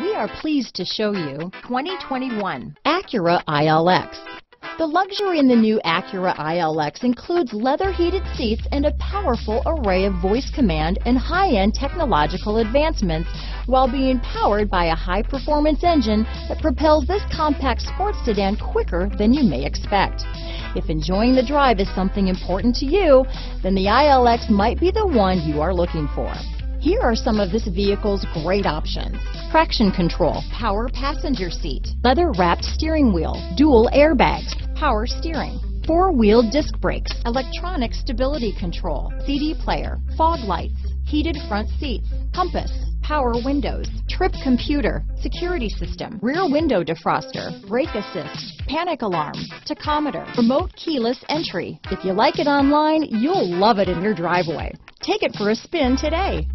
We are pleased to show you 2021 Acura ILX. The luxury in the new Acura ILX includes leather heated seats and a powerful array of voice command and high-end technological advancements while being powered by a high-performance engine that propels this compact sports sedan quicker than you may expect. If enjoying the drive is something important to you, then the ILX might be the one you are looking for. Here are some of this vehicle's great options. Traction control, power passenger seat, leather wrapped steering wheel, dual airbags, power steering, four-wheel disc brakes, electronic stability control, CD player, fog lights, heated front seats, compass, power windows, trip computer, security system, rear window defroster, brake assist, panic alarm, tachometer, remote keyless entry. If you like it online, you'll love it in your driveway. Take it for a spin today.